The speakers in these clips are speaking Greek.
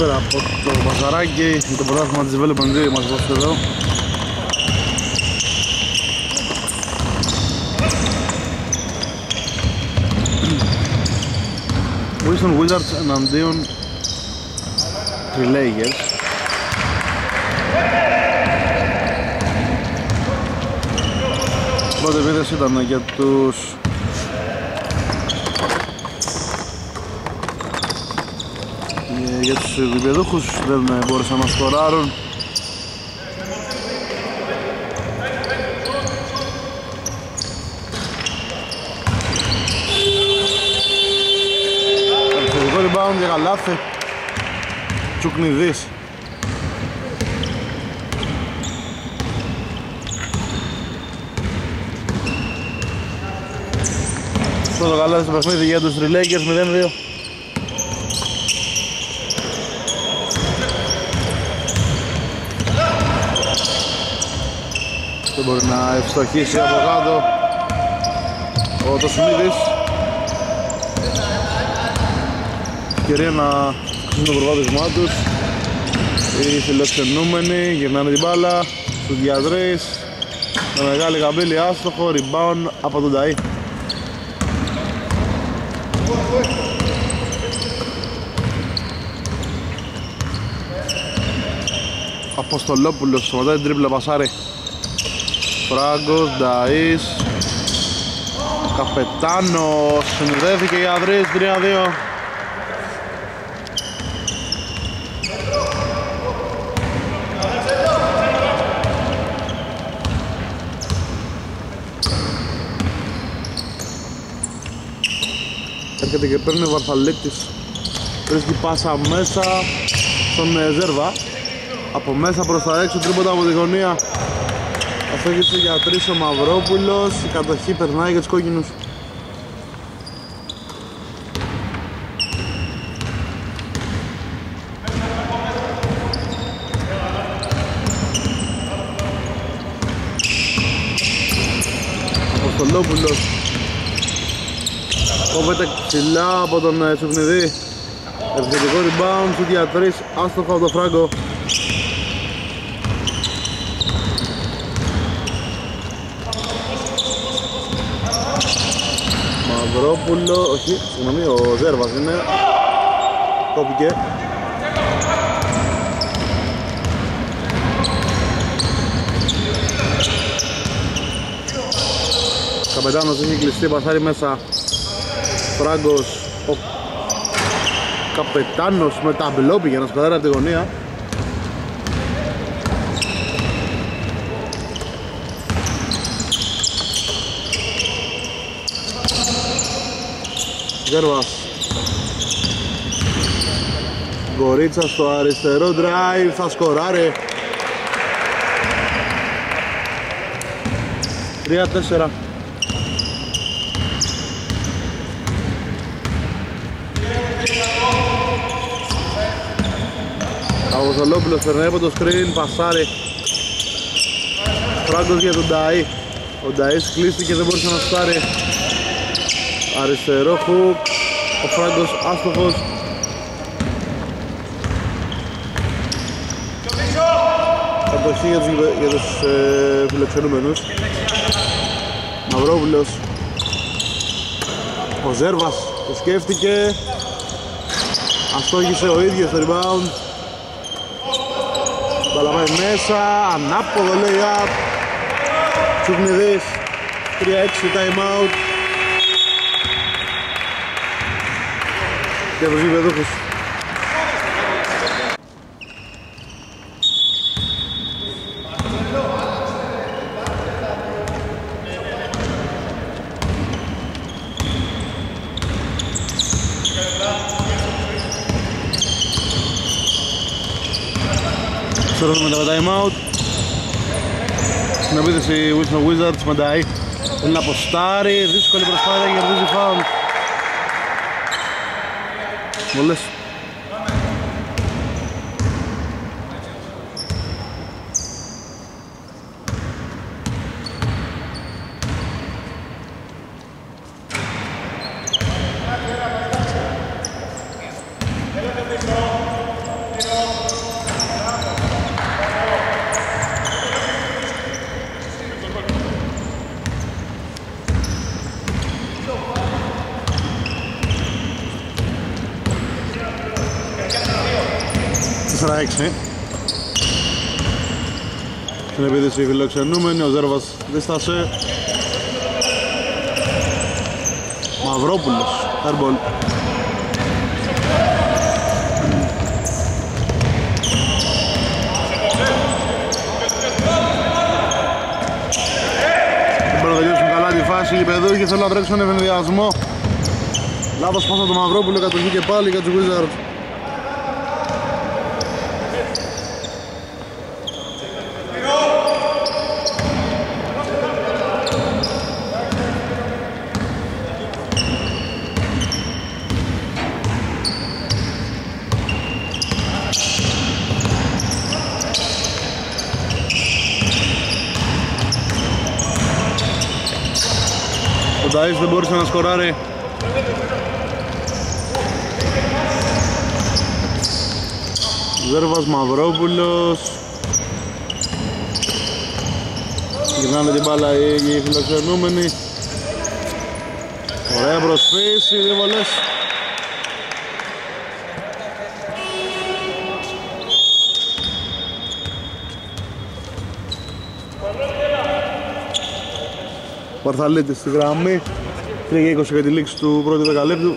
Καλησπέρα από το Μπαζαράκι με το πρωτάθλημα της Development 2 μας δώσετε εδώ. Wilson Wizards εναντίον Trilagers Πρώτη επίθεση ήταν για τους ε, για τους βιβλιοδούχους δεν μπόρεσαν να σκοράρουν. Επιθετικό rebound για καλάθι Τσουκνιδής. Πρώτο καλάθι στο παιχνίδι για τους Relakers 0-2 Δεν μπορεί να ευστοχίσει από κάτω. Ο Τοσουμίδης Ευκαιρία να αυξήσουν το προβάδισμά τους. Οι φιλοξενούμενοι γυρνάνε την μπάλα στους διαδρείς με μεγάλη καμπύλη άστοχο, rebound από τον Ταΐ. Αποστολόπουλος σταματάει την τρίπλα πασάρι Φράγκος, Νταΐς. Καπετάνος συνδέθηκε η Αδρής 3-2 Έρχεται και παίρνει ο Βαρθαλέκτης. Βρίσκει πάσα μέσα στον ε, Ζέρβα Από μέσα προς τα έξω τρίποτα από τη γωνία Αφήγησε για τρεις ο Μαυρόπουλος Η κατοχή περνάει για τους κόκκινους. Αποστολόπουλος. Κόβεται ψηλά από τον ε, Τσουκνιδή Επιθετικό rebound, σου για τρεις, άστοχο από το Φράγκο Μαυρόπουλο, όχι, συγγνώμη, ο Ζέρβας είναι. Κόπηκε Καπετάνος έχει κλειστεί, πασάρι μέσα. Φράγκος ο Καπετάνος με ταμπλό πήγε να σκοτάρει από τη γωνία Γέρβας Γκορίτσα στο αριστερό drive θα σκοράρει. 3-4 Αγωζολόπουλος περνάει από το screen, πασάρει Φράγκος για τον Νταΐ. Ο Νταΐς κλείστηκε δεν μπορούσε να στάρει Αριστερό χουκ Ο Φράγκος άστοχος. Κατοχή για τους, για τους ε, φιλοξενούμενους. Μαυρόπουλος. Ο Ζέρβας το σκέφτηκε. Αστόγησε ο ίδιος το rebound. Μπαλά πάει μέσα, ανάποδο λέει up. Τσουκνιδής 3-6 time out Και τους γηπεδούχους Στρώσουμε μετά το time out. Στην επίθεση Wilson Wizards με Ντάι Θέλει να αποστάρει, δύσκολη προσπάθεια, κερδίζει φάουλ Βολές 4-6 Στην επίδεση φιλοξενούμενη, ο Ζέρβας δίστασε. Μαυρόπουλος, airball. Δεν μπορούν να τελειώσουν καλά τη φάση. Οι παιδούχοι θέλουν να τρέξουν ευενδιασμό Λάθος πάσα του Μαυρόπουλου, κατοχή και πάλι για τους Wizards Ο Νταΐς δεν μπορούσε να σκοράρει. Ζέρβας Μαυρόπουλος. Γυρνάνε την μπάλα οι, οι φιλοξενούμενοι. Ωραία προσφύση, δύο βολές. Παρθαλίτης στη γραμμή 3 και 20 για τη λήξη του πρώτου δεκαλέπτου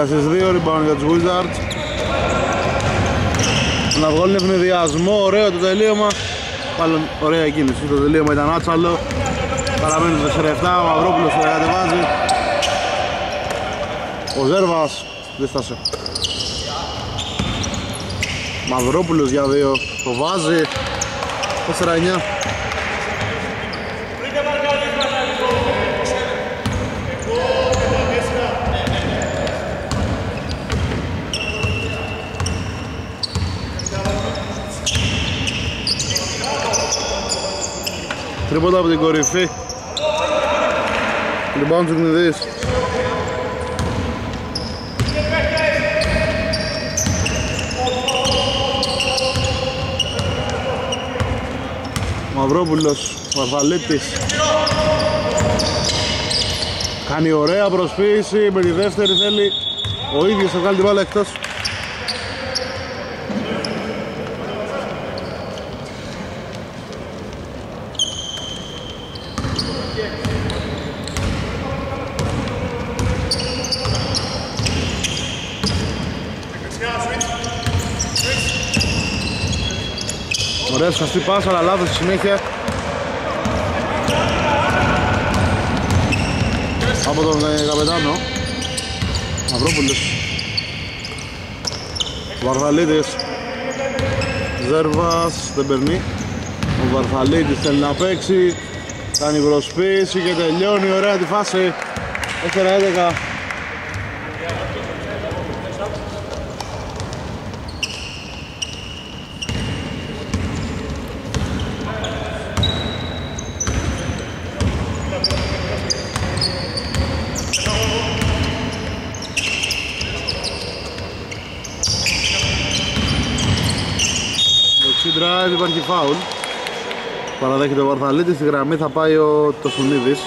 Μια στις δύο rebound για τους Wizards. Να βγάλουν ευνηδιασμό, ωραίο το τελείωμα. Πάλι ωραία κίνηση, το τελείωμα ήταν άτσαλο. Παραμένει το 4-7, ο Μαυρόπουλος το κατεβάζει. Ο Ζέρβας. Δεν στάσε. Μαυρόπουλος για δύο, το βάζει. 4-9 Τρίποτα από την κορυφή. Λοιπόν του Κνηδής Μαυρόπουλος, Βαρβαλίτης. Κάνει ωραία προσποίηση με τη δεύτερη θέλει ο ίδιος να βγάλει την μπάλα εκτός Ωραία σωστή πάσα αλλά λάθος στη συνέχεια. Από τον ε, καπετάνο. Μαυρόπουλος. Βαρβαλίδης Ζέρβας δεν περνεί Ο Βαρβαλίδης θέλει να παίξει. Κάνει προσποίηση και τελειώνει. Ωραία τη φάση. 4-11 Δεξί drive υπάρχει φάουλ. Παραδέχεται ο Βαρθαλίτης, στη γραμμή θα πάει ο Τοσουνίδης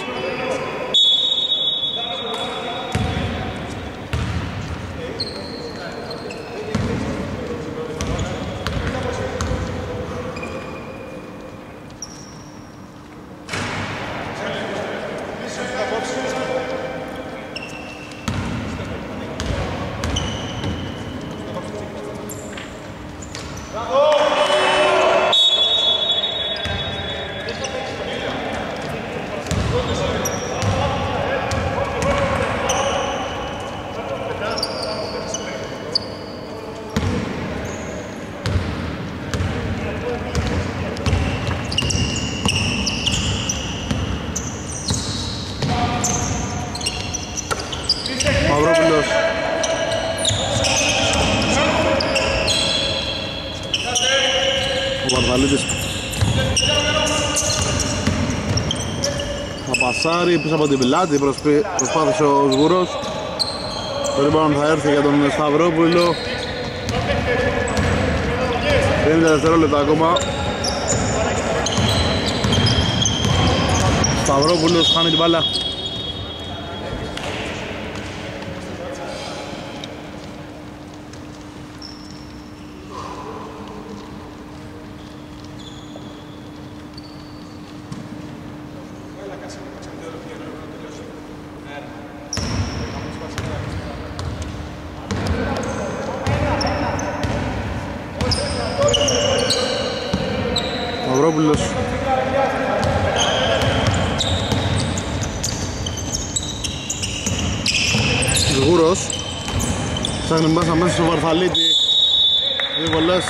πασάρει πίσω από την πιλάτη προσπάθησε ο Σγουρός. Το rebound θα έρθει για τον Σταυρόπουλο. 50 δευτερόλεπτα ακόμα. Σταυρόπουλος χάνει την μπάλα Σταυρόπουλος Σγούρος Ψάχνει μέσα μέσα στο Βαρθαλίτη Δύο βολές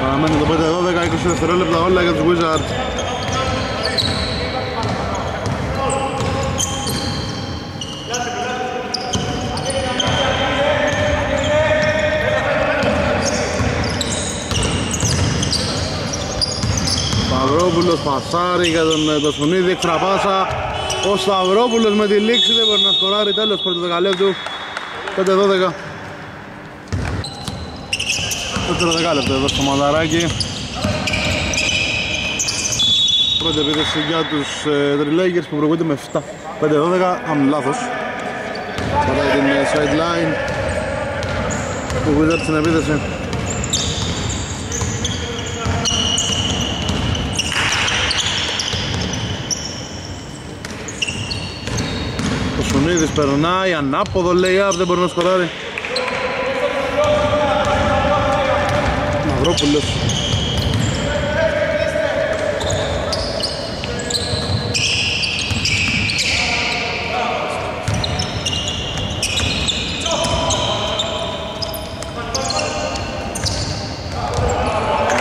Παραμένει το 5-12, 20 δευτερόλεπτα όλα για τους Wizards Σταυρόπουλος πασάρει για τον ε, Τοσουνίδη, έξτρα πάσα. Ο Σταυρόπουλος με τη λήξη δεν μπορεί να σκοράρει. Τέλος πρώτο δεκαλέπτου 5-12 Δεύτερο δεκάλεπτο εδώ στο Μαλαράκι Πρώτη επίθεση για τους ε, Τριλέγγερς που προηγούνται με 7 5-12, κάνουν λάθος. Πατάει την ε, sideline. Του Wizards στην επίθεση Ο Σουνίδης περνάει, ανάποδο λέει up, δεν μπορεί να σκοράρει Μαυρόπουλος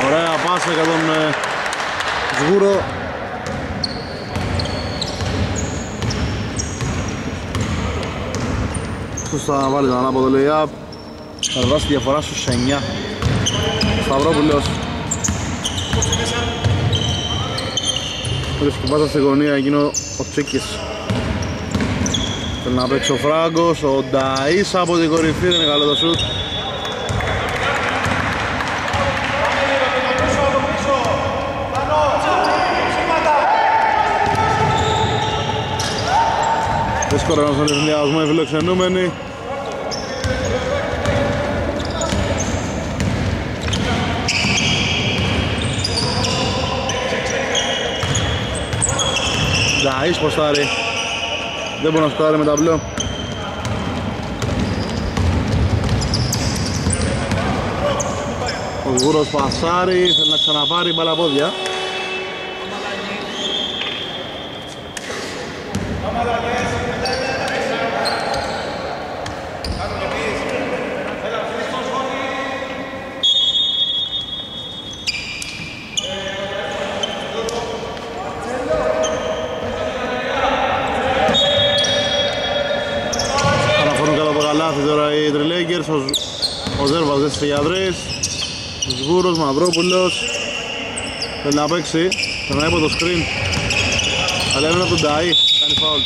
Ωραία πάσα για τον ε, Σγούρο Πώς θα βάλει τον ανάποδο λέει up Θα βάσει τη διαφορά στους 9 Σταυρόπουλος. Βρίσκει πάσα στη γωνία εκείνο ο Τσίκης. Θέλει να παίξει ο Φράγκος, ο Νταΐς από την κορυφή δεν είναι καλό το σουτ. Δύσκολο να στον ευνηδιασμό οι φιλοξενούμενοι Νταΐς ποστάρει Δεν μπορεί να σκοράρει με ταμπλό Ο Γούρος πασάρει, θέλει να ξαναπάρει μπάλα πόδια Αναφορούν καλά το καλάθι τώρα οι Τριλέγκερς ο, ο Ζέρβας δεν στεγιαδρής ο Σγούρος, Μαυρόπουλος θέλει να παίξει. Περνάει από το screen. Αλλά είναι από τον Νταΐ κάνει φάουλ.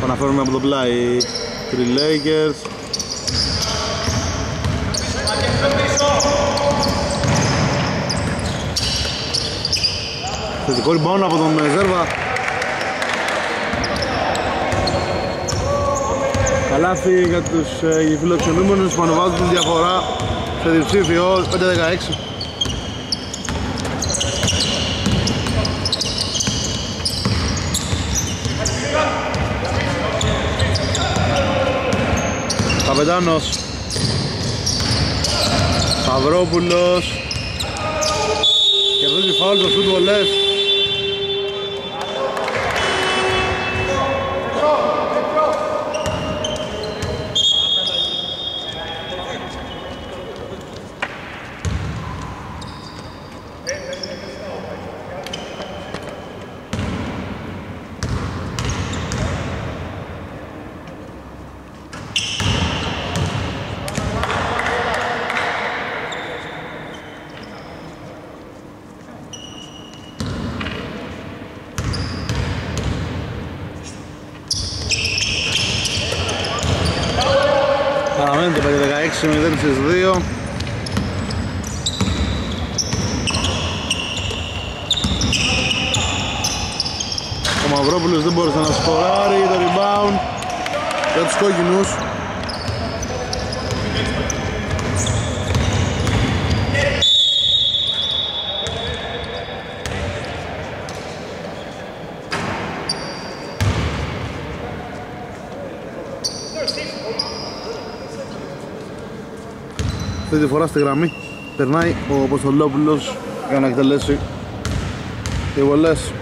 Παναφέρουμε από το πλάι. Three Lakers Θετικό rebound από τον Ζέρβα. Καλάθι για τους ε, φιλοξενούμενους που ανεβάζουν τη διαφορά σε διψήφιο 5-16. Καπετάνος Σταυρόπουλος Κερδίζει φάουλ το σούτ βολές Παραμένει το 5-16, 0 στις 2 Ο Μαυρόπουλος δεν μπόρεσε να σκοράρει το rebound. Για τους κόκκινους Αυτή τη φορά στη γραμμή. Περνάει ο Αποστολόπουλος για να εκτελέσει οι βολές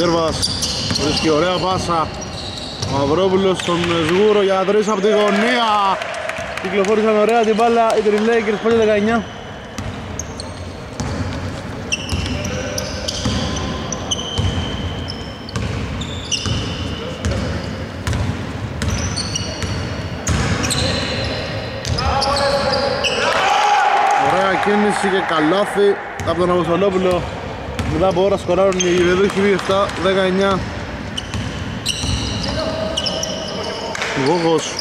Γέρβας βρίσκει ωραία πάσα ο Μαυρόπουλος στον Σγούρο για τρεις από τη γωνία. Κυκλοφόρησαν ωραία την μπάλα οι Green Lakers 5-19 Ωραία κίνηση και καλάθι από τον Αποστολόπουλο. Μετά από ώρα σκοράρουν οι Βεδούχοι 7-19 Γόγος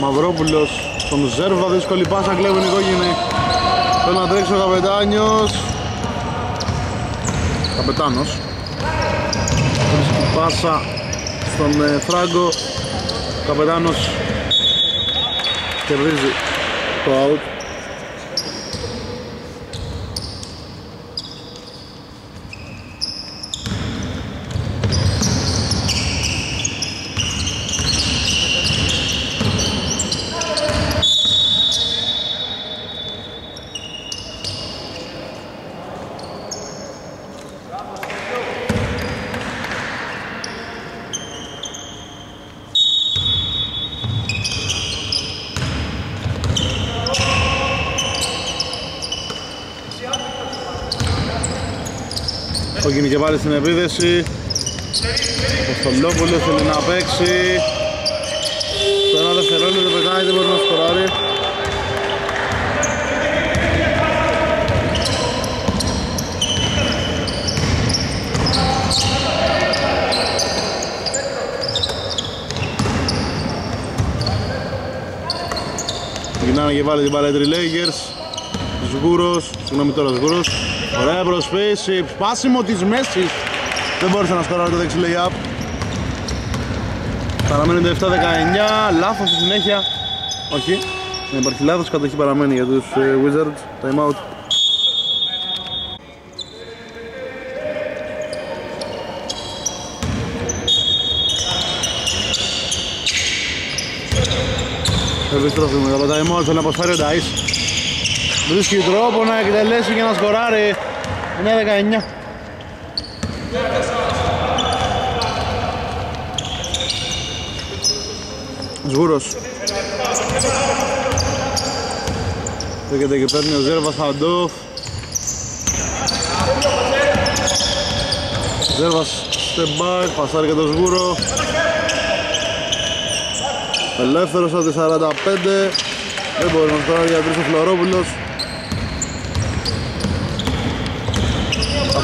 Μαυρόπουλος. Στον Ζέρβα δύσκολη πάσα κλέβουν οι κόκκινοι Θέλει να τρέξει ο Καπετάνιος. Καπετάνος. Βρίσκει πάσα στον ε, Φράγκο. Καπετάνος κερδίζει το out Κόκκινη και πάλι στην επίδεση. Ο Στολόπουλος θέλει να παίξει. Στο ένα δευτερόλεπτο πετάει δεν μπορεί να σκοράρει. Γυρνάνε και πάλι την μπάλα οι Lakers. Σγούρος, συγγνώμη τώρα Σγούρος Ωραία προσφύση, σπάσιμο της μέσης. Δεν μπόρεσε να σκοράρει το δεξί lay-up. Παραμένει το 7-19, λάθος στη συνέχεια. Όχι, δεν υπάρχει λάθος, κατοχή παραμένει για τους ε, Wizards. Time out. Επιστρέφουμε για το time out, θέλει να αποσφάρει ο Dice Βρίσκει τρόπο να εκτελέσει και να σκοράρει. 9-19 Σγούρος. Δέκεται και παίρνει ο Ζέρβας Χαντόφ. Ζέρβας step back, πασάρει και το σγούρο. Ελεύθερος από τη 45 Δεν μπορεί να σκοράρει για τρεις ο Φλωρόπουλος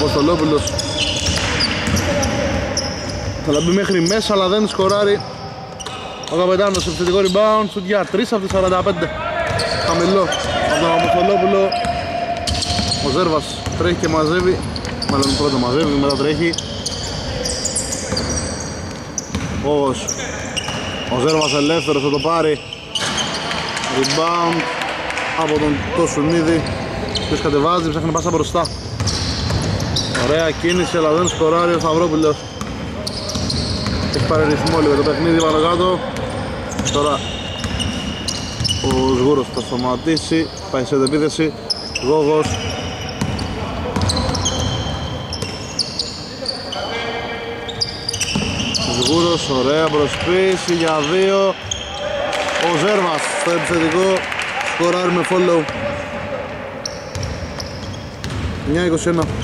Αποστολόπουλος Θα μπει μέχρι μέσα αλλά δεν σκοράρει. Ο καπετάνος σε επιθετικό rebound Σουτ για 3 από τη 45 Χαμηλό. Από τον Αποστολόπουλο Ο Ζέρβας τρέχει και μαζεύει. Μάλλον πρώτο μαζεύει, μετά τρέχει. Φόβος Ο Ζέρβας ελεύθερος θα το πάρει. Rebound Από τον Τόσουνίδη. Ποιος κατεβάζει, ψάχνει πάσα μπροστά Ωραία κίνηση αλλά δεν σκοράρει ο Σταυρόπουλος. Έχει πάρει ρυθμό λίγο το παιχνίδι πάνω κάτω Τώρα ο Σγούρος θα σταματήσει Πάει σε επίθεση Γόγος. Σγούρος, ωραία προσπίση για δύο. Ο Ζέρβας στο επιθετικό Σκοράρει με follow. 9-21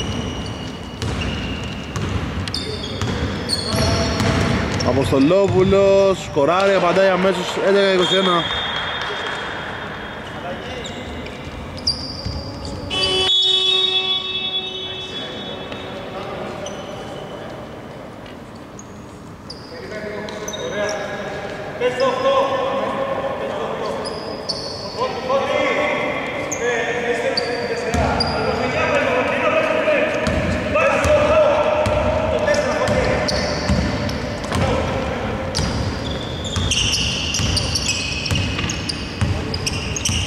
Αποστολόπουλος, σκοράρει, απαντάει αμέσως 11-21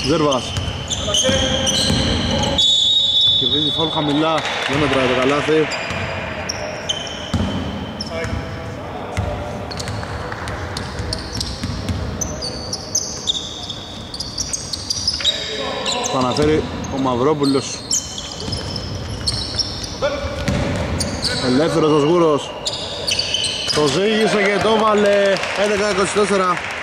Ζέρβας Κερδίζει φόλ χαμηλά Δεν μετράει το καλάθι Θα αναφέρει ο Μαυρόπουλος Ελεύθερος ο Σγούρος Το ζήγησε και το βάλε 11-24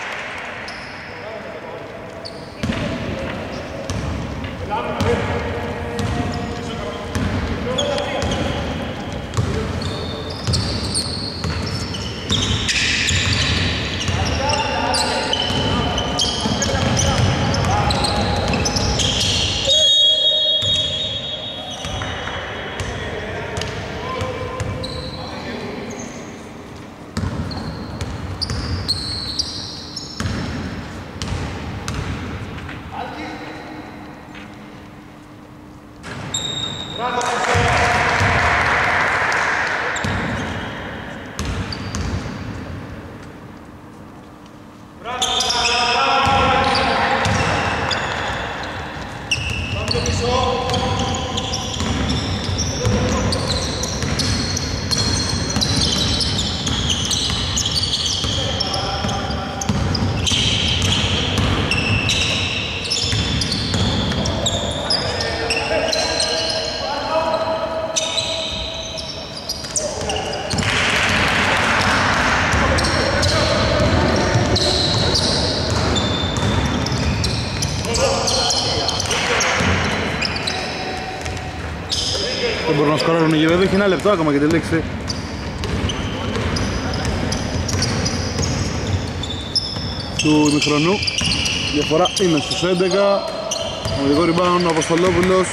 Δεν μπορούν να σκοράρουν οι γηπέδοι, έχει ένα λεπτό ακόμα για τη λήξη. Του ημιχρονού. Διαφορά είναι στους 11. Ομιλικό rebound ο Αποστολόπουλος.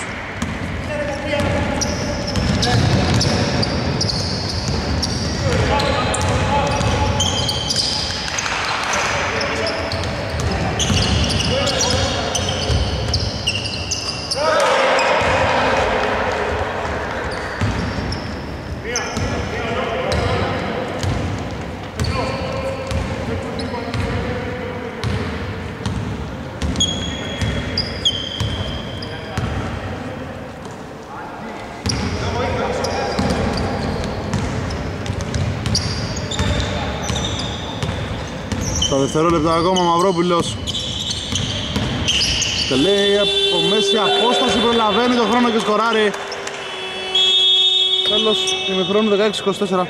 Στα δευτερόλεπτα ακόμα Μαυρόπουλος. Και λέει από μέση απόσταση προλαβαίνει το χρόνο και σκοράρει. Τέλος ημιχρόνου 16-24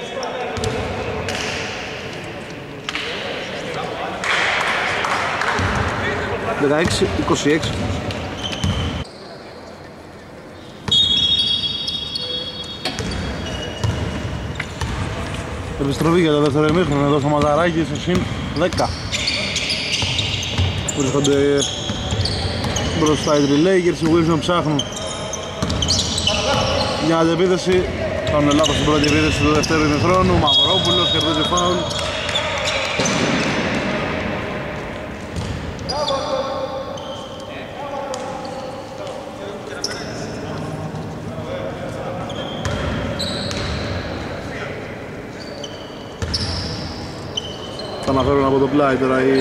16-26 16 Επιστροφή για το δεύτερο ημίχρονο εδώ στο Μαζαράκι στο συν 10 Βρίσκονται μπροστά οι Τριλέικερς, οι Wilson ψάχνουν. Για αντεπίθεση Κάνουν λάθος στην πρώτη επίθεση του δεύτερου ημιχρόνου Μαυρόπουλος κερδίζει φάουλ Θα αναφέρουν από το πλάι τώρα οι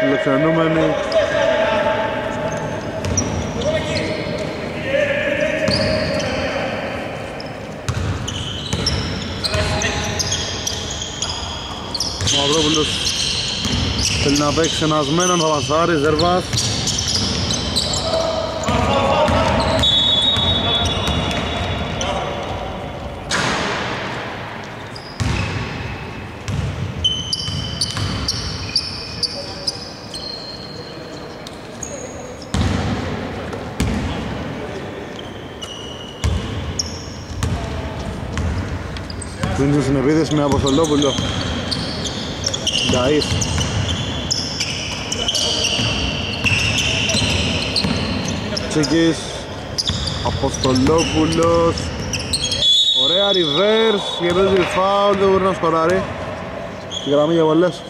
φιλοξενούμενοι. Μαυρόπουλος θέλει να παίξει ενασμένον, θα βασάρει, Ζερβάς Δίνει στην επίθεση με Αποστολόπουλο. Νταΐς. Τσίκης. Αποστολόπουλος. Ωραία reverse και παίζει φάουλ, δεν μπορεί να σκοράρει. Στη γραμμή για πολλές.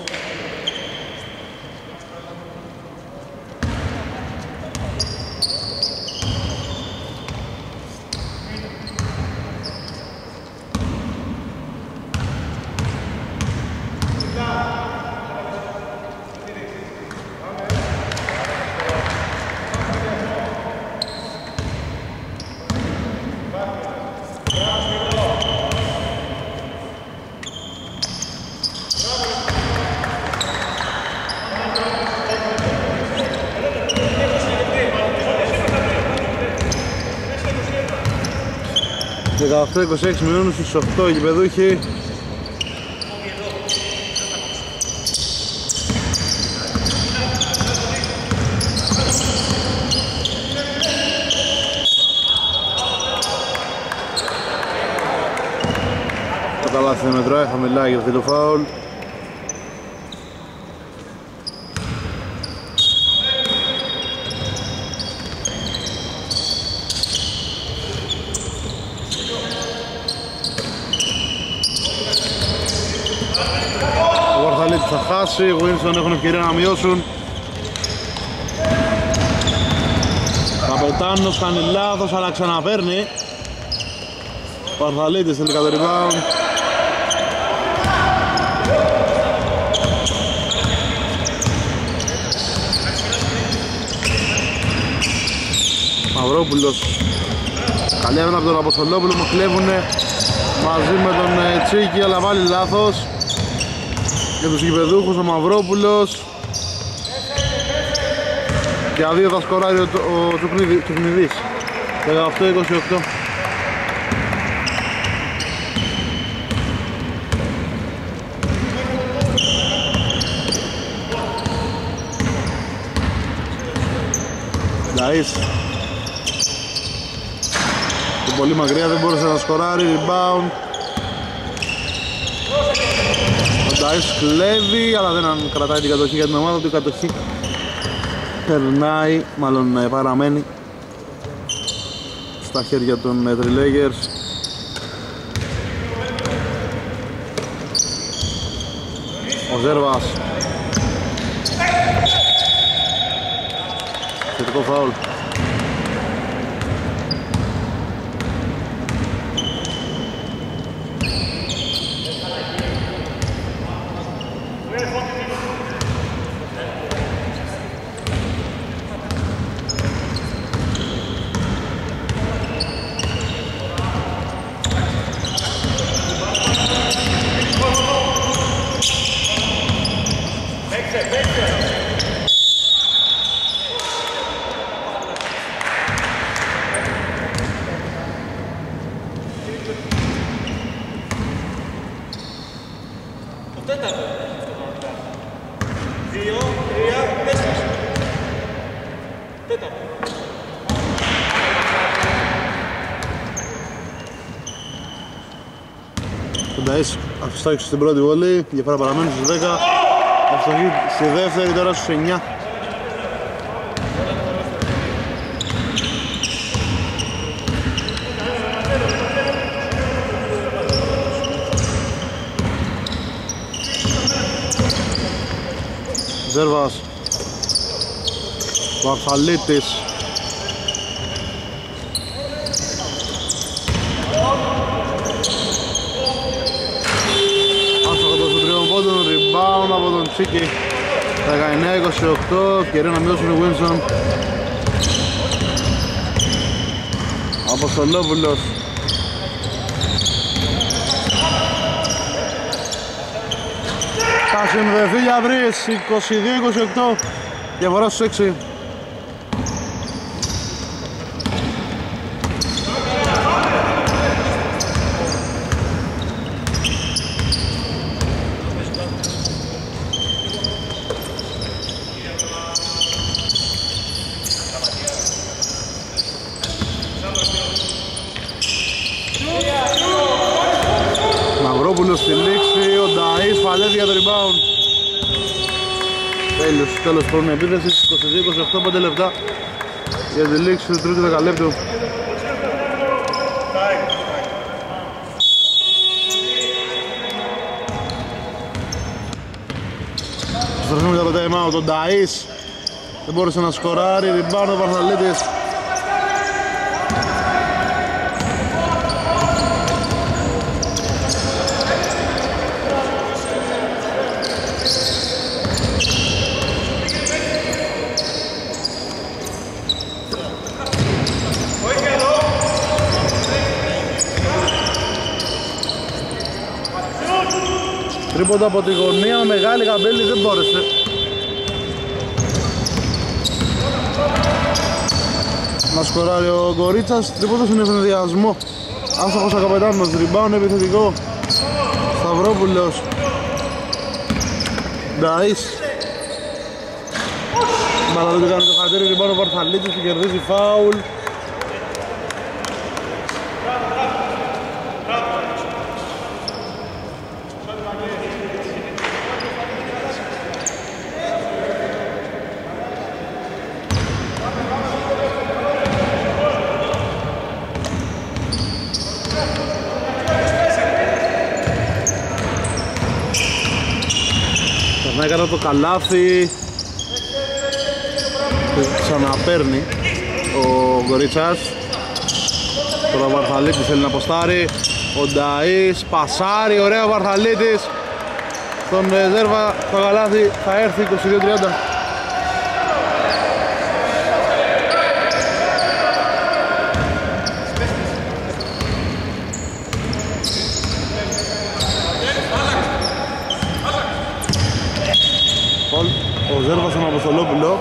8-26 μειώνουν στους 8 γηπεδούχοι Το με μετράει χαμηλά για το φάουλ χάσει, οι Winston έχουν ευκαιρία να μειώσουν. Καπετάνος κάνει λάθος αλλά ξαναπέρνει Παρθαλίτης τελικά το rebound. Μαυρόπουλος. Καλή έβαινα από τον Αποστολόπουλο μου κλέβουνε μαζί με τον ε, Τσίκη αλλά βάλει λάθος για τους γηπεδούχους ο Μαυρόπουλος. Για δύο θα σκοράρει ο, ο Τσουκνιδής 18-28 Νταΐς πολύ μακριά δεν μπόρεσε να σκοράρει rebound Ντάις κλέβει αλλά δεν κρατάει την κατοχή για την ομάδα του η κατοχή περνάει, μάλλον ε, παραμένει στα χέρια των Τριλέγερς ο Ζέρβας. Θετικό φάουλ Δύο, τρία, τέσσερα. Αφιστάξει στην πρώτη βολή, διαφορά παραμένει στους 10, αφιστάξει στη δεύτερη τώρα στους 9. Ζέρβας Βαρθαλίτης Άστοχο στο τριών πόντων, rebound από τον Τσίκη. 19-28, καιρό να μειώσουν οι Wilson Αποστολόπουλος Θα συνδεθεί για βρύς 22-28 Διαφορά στους 6 Μαυρόπουλος στη λήξη, ο Νταΐς παλεύει για το rebound Τέλος, τέλος πρώτη επίθεση, 22-28, 5 λεπτά για τη λήξη του τρίτου δεκαλέπτου. Στρέφουμε για το time out, ο Νταΐς δεν μπόρεσε να σκοράρει, rebound ο Βαρθαλίτης Τρίποντα από τη γωνία, μεγάλη γαμπέλη δεν μπόρεσε. Να σκοράρει ο Γκορίτσας, τρίποντα στον ευνηδιασμό. Άστοχος ο καπετάνος, rebound επιθετικό. Σταυρόπουλος. Νταΐς. Μπαλά δεν κάνει το χατήρι, rebound ο Βαρθαλίτσης που κερδίζει φάουλ. Καλάθι. Και ξαναπέρνει ο Γκορίτσας Τώρα ο Βαρθαλίτης θέλει να αποστάρει. Ο Νταΐς πασάρει, ωραία ο Βαρθαλίτης. Στον Ζέρβα το καλάθι θα έρθει 22-30 Ο Ζέρβας στον Αποστολόπουλο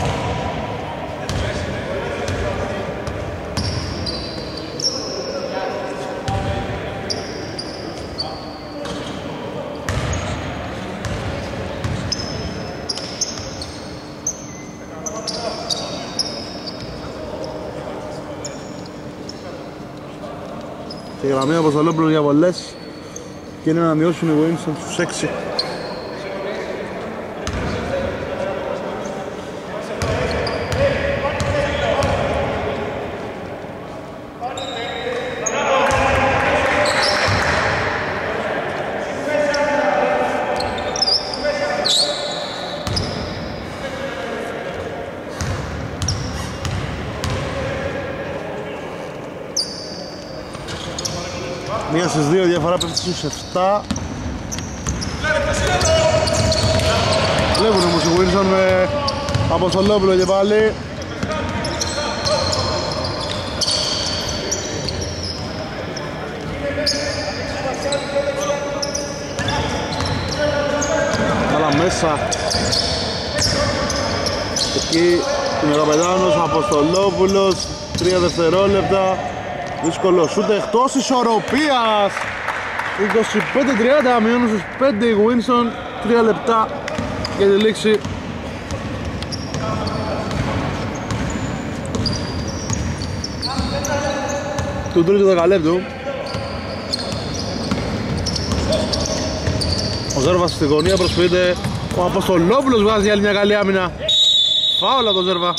Και γραμμή ο Αποστολόπουλος για βολές και είναι να μειώσουν οι Winston στους 6 Μία στις δύο διαφορά πέφτει στους 7 Βλέπουν όμως ο Wilson με Αποστολόπουλο και πάλι. Αλλά μέσα. Εκεί είναι ο Καπετάνος Αποστολόπουλος 3 δευτερόλεπτα. Δύσκολο σούτ εκτός ισορροπίας 25-30 μειώνουν στους 5 η Winston 3 λεπτά για τη λήξη. Του τρίτου δεκαλέπτου Ο Ζέρβας στη γωνία προσποιείται Ο Αποστολόπουλος βγάζει άλλη μια καλή άμυνα. Φάουλα το Ζέρβα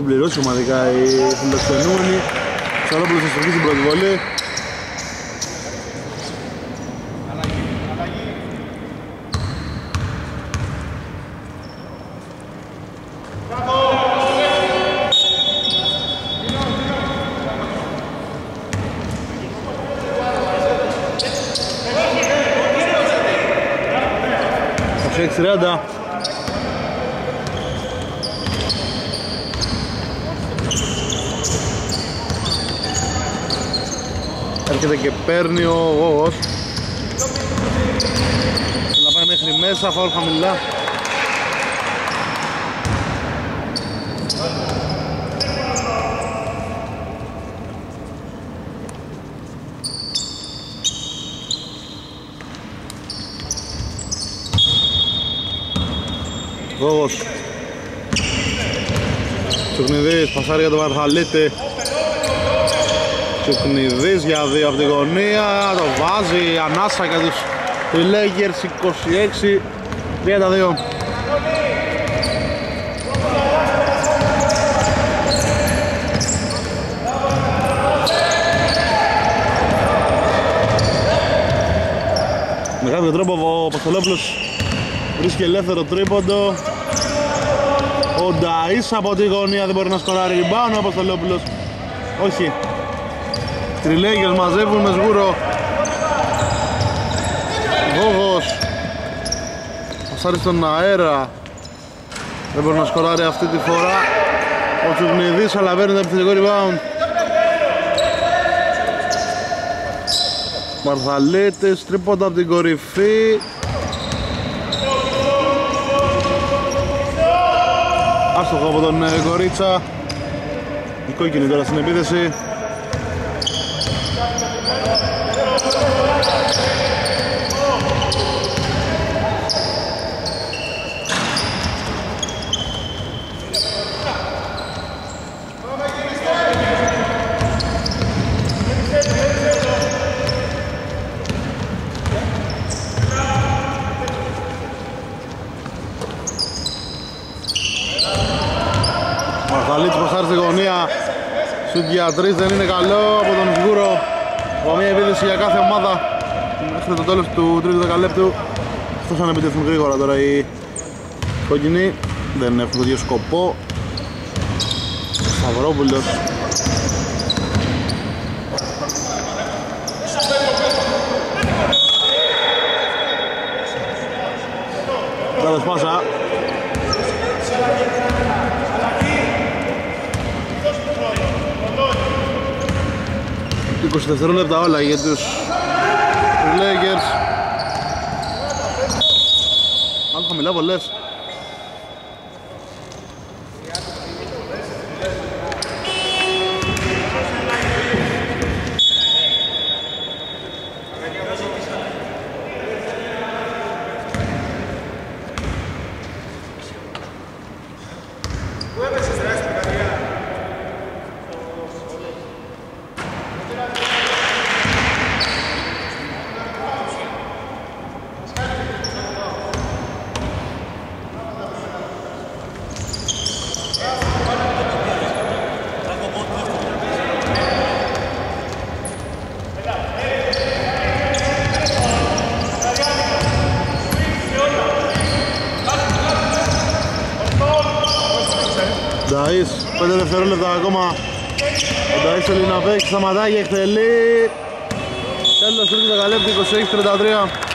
συμπληρώσει ομαδικά οι φιλοξενούμενοι. Σαρόπουλος θα στροφεί στην πρώτη βολή. Θα 30 έρχεται και παίρνει ο Γόγος να πάει μέχρι μέσα, φάουλ χαμηλά Γόγος Τσουκνιδής, πασάρι για τον Μαρχαλίτη Τσουκνιδής για δύο από τη γωνία, το βάζει ανάσα για τους Lakers 26 32 Με κάποιο τρόπο ο Παστολόπουλος βρίσκει ελεύθερο τρίποντο Ο Νταΐς από τη γωνία δεν μπορεί να σκοράρει. Rebound ο Παστολόπουλος Όχι. Τριλέγιος μαζεύουν με σγούρο. Γόγος. Πασάρει στον αέρα. Δεν μπορεί να σκοράρει αυτή τη φορά. Ο Τσουγνιδής αλλά παίρνει το επιθετικό rebound. Μαρθαλίτης τρίποντα από την κορυφή Άστοχο από τον ε, Κορίτσα Η κόκκινη τώρα στην επίθεση Σουτ για τρεις δεν είναι καλό από τον Σγούρο από μια επίδεση για κάθε ομάδα. Μέχρι το τέλος του τρίτου δεκαλέπτου. Αυτός να επιτεθούν γρήγορα τώρα οι κόκκινοι. Δεν έχουν το ίδιο σκοπό. Σταυρόπουλος. Τέλος πάσα 20 δευτερόλεπτα όλα για τους Lakers. Άλλο χαμηλά βολές δευτερόλεπτα ακόμα ο Νταΐς θέλει να παίξει, σταματάει και εκτελεί. Τέλος τρίτου δεκαλέπτη 26-33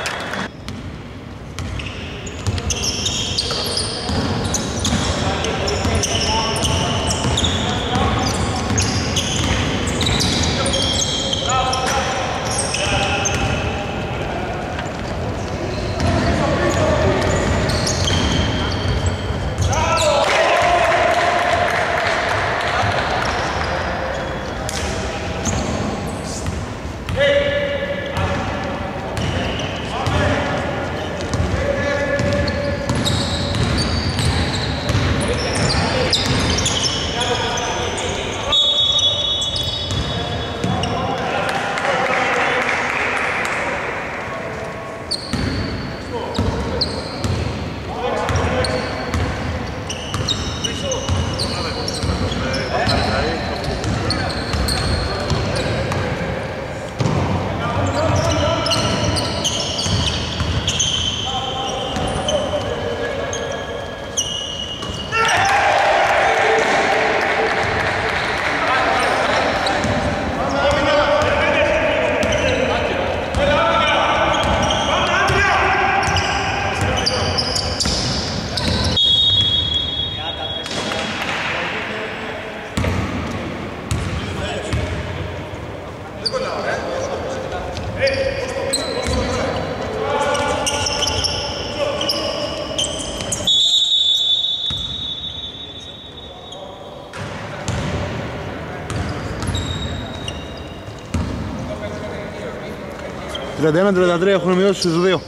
31-33 έχουν μειώσει στους 2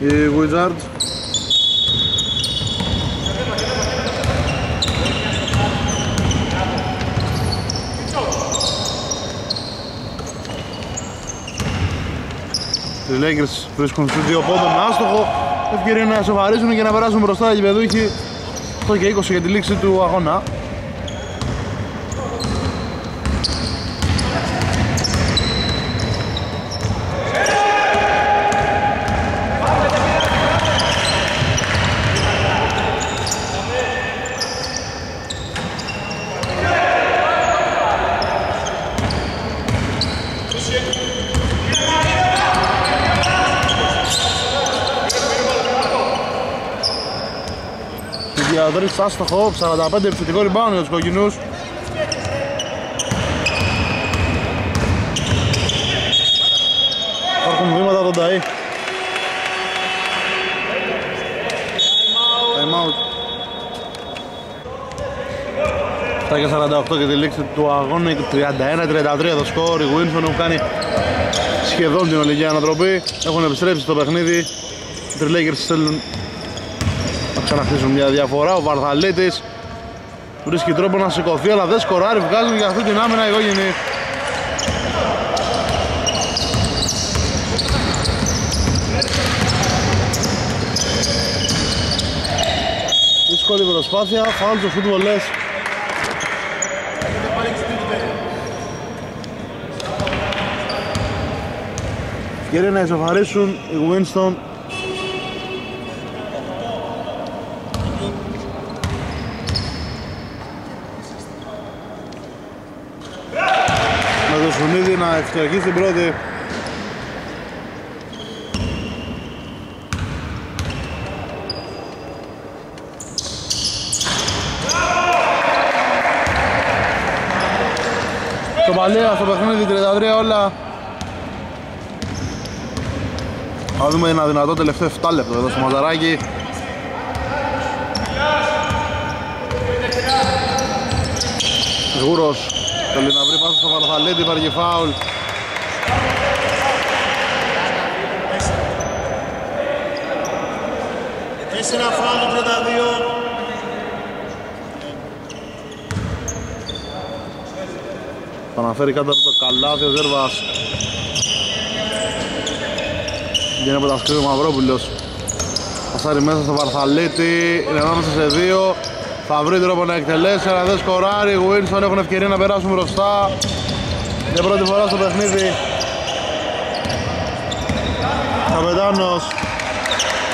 οι Wizards Οι Lakers βρίσκουν στους δύο πόντων με άστοχο. Ευκαιρία να σοβαρίζουν και να περάσουν μπροστά οι γηπεδούχοι 8 και 20 για τη λήξη του αγώνα άστοχο, 45 επιθετικό rebound για τους κοκκινούς. Υπάρχουν βήματα τον Ταΐ. Time out. 7 και 48 και τη λήξη του αγώνα 31-33 το σκορ. Οι Wilson έχουν κάνει σχεδόν την ολική ανατροπή. Έχουν επιστρέψει στο παιχνίδι. Οι Τριλέγκερς στέλνουν να ξαναχτίσουν μια διαφορά. Ο Βαρδαλέτης βρίσκει τρόπο να σηκωθεί αλλά δεν σκοράρει. Βγάζουν για αυτή την άμυνα οι γόγενοι. Δύσκολη προσπάθεια, φάουλ στο φούτβολες. Ευκαιρία να ισοφαρίσουν οι Winston με το Σουνίδη να εξτραγεί στην πρώτη. Το Παλέα στο παιχνίδι 33 όλα. Θα δούμε ένα δυνατό τελευταίο 7 λεπτό εδώ στο Μαζαράκι. Γούρος θέλει να βρει πάσα στο Βαρθαλέτη, υπάρχει φάουλ. Τέσσερα φάουλ 32. Θα αναφέρει κάτω από το καλάθι ο Ζέρβας Βγαίνει από τα σκρίνου ο Μαυρόπουλος. Πασάρει μέσα στο Βαρθαλέτη Είναι ανάμεσα σε δύο Θα βρει τρόπο να εκτελέσει αλλά δεν σκοράρει. Οι Wilson έχουν ευκαιρία να περάσουν μπροστά. Για πρώτη φορά στο παιχνίδι. Καπετάνος.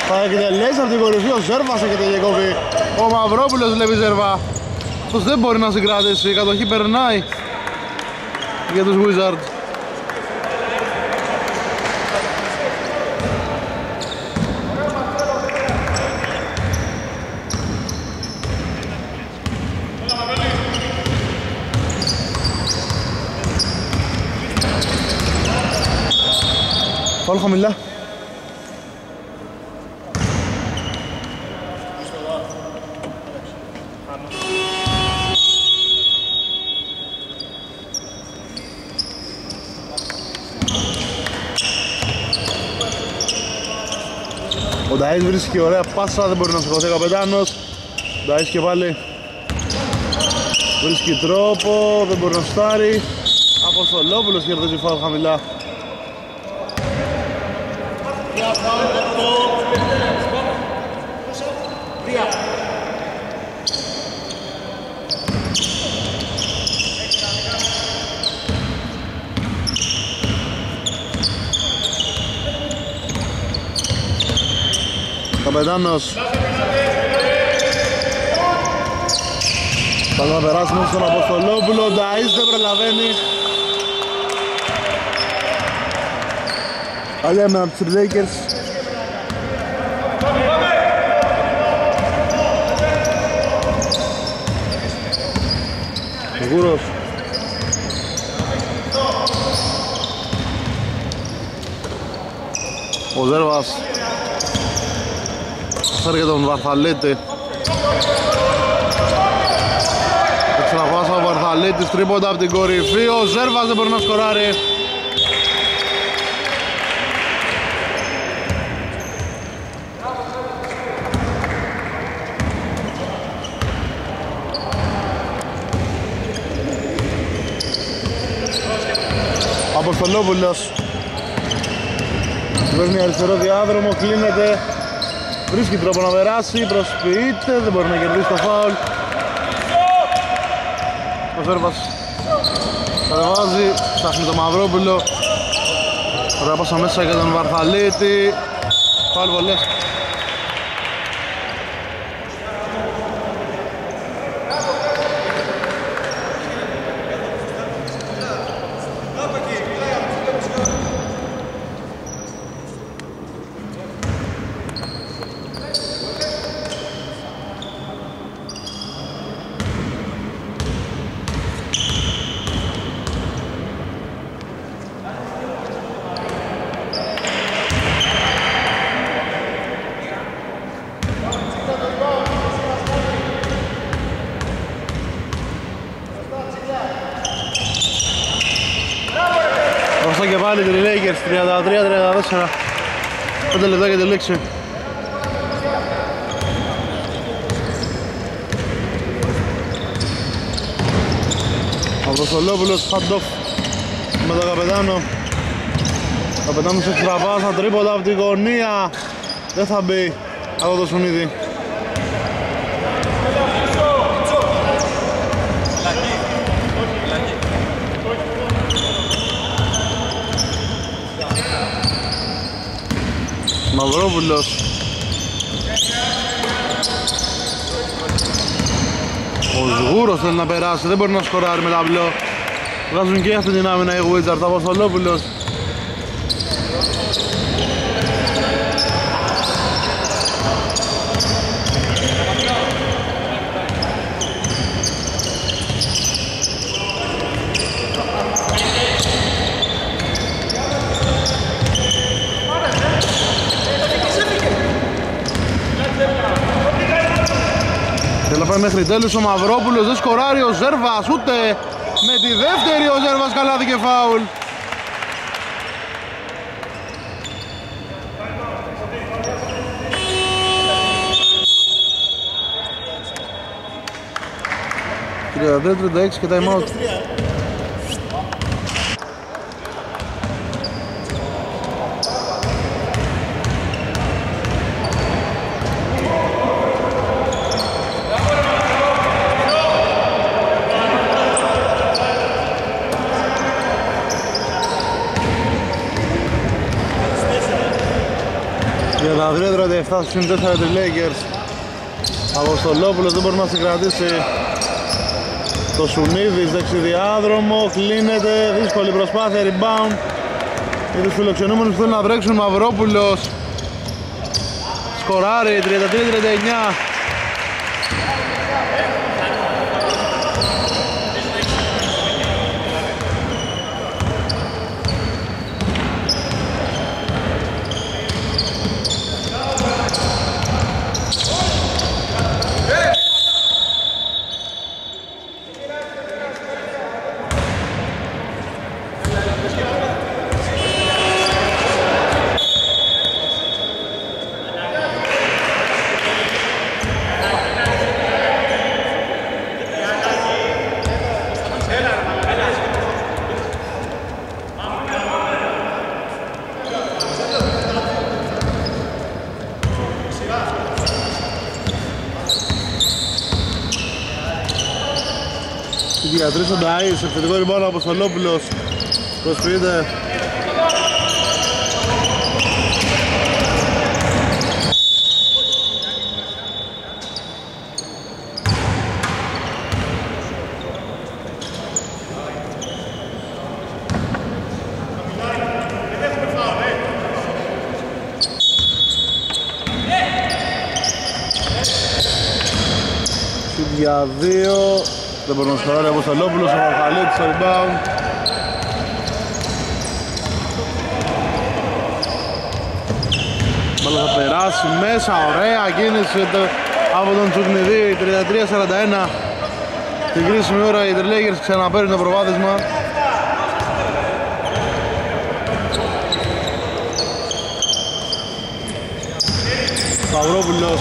Θα εκτελέσει από την κορυφή ο Ζέρβας έχετε διακόβει Ο Μαυρόπουλος βλέπει Ζέρβα. Αυτός δεν μπορεί να συγκράτησει, η κατοχή περνάει για τους Wizards Φάουλ χαμηλά. Ο Νταΐς βρίσκει ωραία πάσα, δεν μπορεί να σηκωθεί ο καπετάνος. Ο Νταΐς και πάλι βρίσκει τρόπο, δεν μπορεί να στάρει Αποστολόπουλος κερδίζει φάουλ χαμηλά Καπετάνος. Θα να περάσουμε στον Αποστολόπουλο. Ο Νταΐς δεν προλαβαίνει. Αλλιάμε από τους Lakers Γούρος Ο Ζέρβας Ξέρει τον Βαρθαλέτη. Εξτραβάσα ο Βαρθαλέτης, τρίποντα από την κορυφή. Ο Ζέρβας δεν μπορεί να σκοράρει. Αποστολόπουλος Παίρνει αριστερό διάδρομο, κλείνεται Βρίσκει τρόπο να περάσει, προσποιείται, δεν μπορεί να κερδίσει το φάουλ. Ο Ζέρβας κατεβάζει, ψάχνει το Μαυρόπουλο. Ωραία πάσα μέσα για τον Βαρθαλίτη. Φάουλ βολές Μπροστά και πάλι την Lakers 33-34 5 λεπτά για τη λήξη Αυροσολόπουλος hand off με τον Καπετάνο. Καπετάνος έξτρα πάσα, τρίποτα από τη γωνία. Δεν θα μπει από το Σουνίδι. Μαυρόπουλος. Ο Σγούρος θέλει να περάσει, δεν μπορεί να σκοράρει με ταμπλό Βγάζουν και αυτή την άμυνα οι Wizards, Αποστολόπουλος Θέλει να πάει μέχρι τέλους ο Μαυρόπουλος, δεν σκοράρει ο Ζέρβας, ούτε με τη δεύτερη ο Ζέρβας καλάθηκε φάουλ. Τριάντα 36 και time out. Για τα 3-37 στους 4 του Lakers. Αποστολόπουλος δεν μπορεί να συγκρατήσει Το Σουνίδης δεξιδιάδρομο Κλείνεται, δύσκολη προσπάθεια, rebound. Για τους φιλοξενούμενους που θέλουν να βρέξουν Μαυρόπουλος. Σκοράρει 33-39 Διατρής ο Νταΐς, επιθετικό rebound από Αποστολόπουλος Προσποιείται Σουτ για δύο δεν μπορεί να σκοράρει ο Αποστολόπουλος, ο Μαρχαλίτης στο rebound Μπάλα θα περάσει μέσα, ωραία κίνηση το- από τον Τσουκνιδί 33-41 Την κρίσιμη ώρα οι Τριλέγερς ξαναπαίρνουν το προβάδισμα. Σταυρόπουλος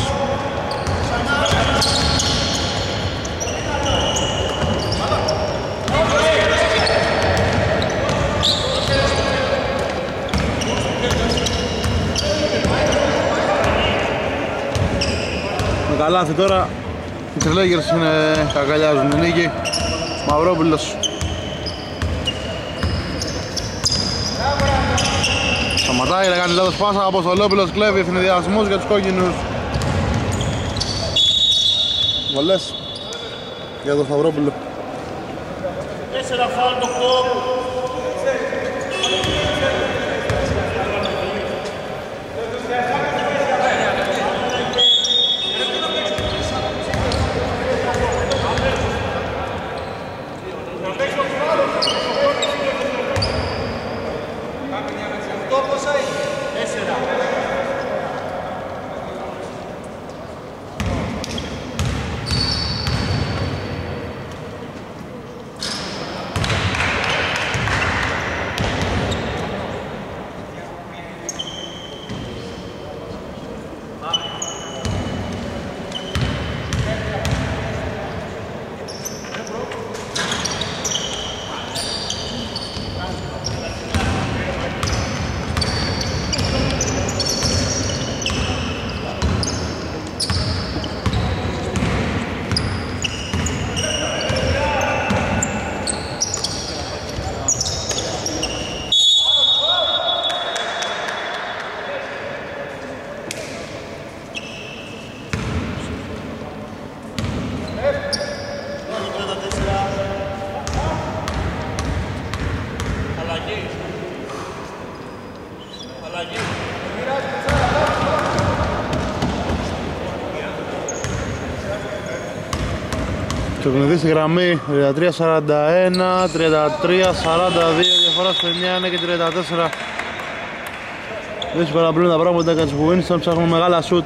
καλάθι τώρα. Οι τρελέγερς είναι κακαλιάζουν την νίκη. Μαυρόπουλος. Σταματάει, να κάνει λάθος πάσα, Αποστολόπουλος κλέβει ευθυνδιασμούς για τους κόκκινους. Βολές για τον Σταυρόπουλο. 4 φάουλ το 8. Αλλαγή. Αλλαγή. Το παιχνίδι στη γραμμή 33-41, 33-42, διαφορά στο 9 είναι και 34. Δύσκολα πλέον τα πράγματα για τους Winston, ψάχνουν μεγάλα σουτ.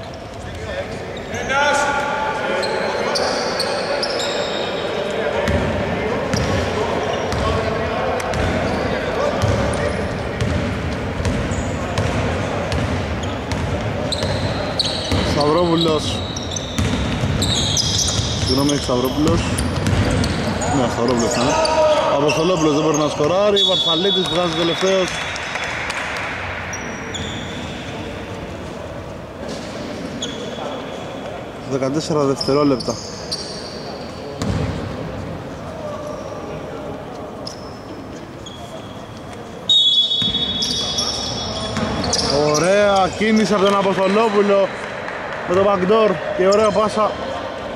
Σταυρόπουλος Συγγνώμη, έχει Σταυρόπουλος Ναι, Σταυρόπουλος ναι Αποστολόπουλος δεν μπορεί να σκοράρει Βαρφαλίτης βγάζει τελευταίος. Δεκατέσσερα δευτερόλεπτα. Ωραία κίνηση από τον Αποστολόπουλο με το backdoor και ωραία πάσα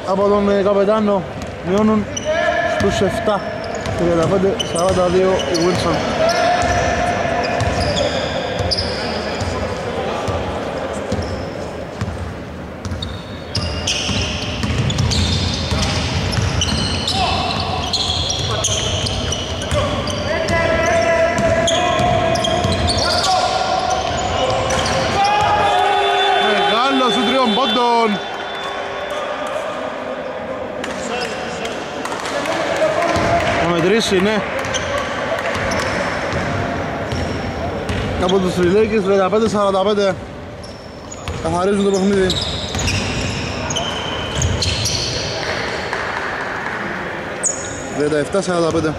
από τον ε, καπετάνο. Μειώνουν στους 7 35-42 η Wilson. Μεγάλο σου τριών πόντων Θα μετρήσει, ναι Από τους Τριλέκες 35-45 Καθαρίζουν το παιχνίδι. Δέτα 7-45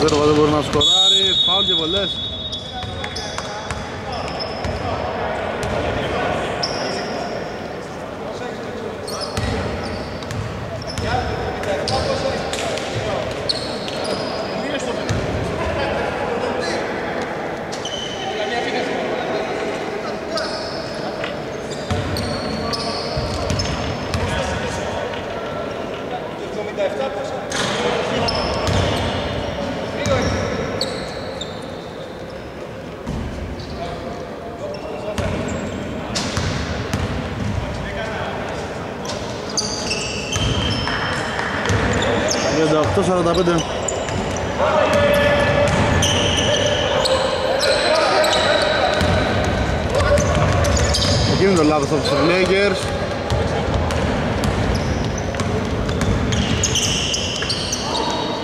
Ζέροβα δεν μπορεί να σκοράρει, 45. Εκείνη το λάθος από τους Lakers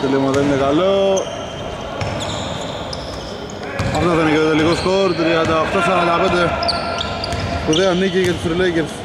Τελείωμα δεν είναι καλό. Αυτό θα είναι και το τελικό σκορ 38-45 Σπουδαία νίκη για τους Lakers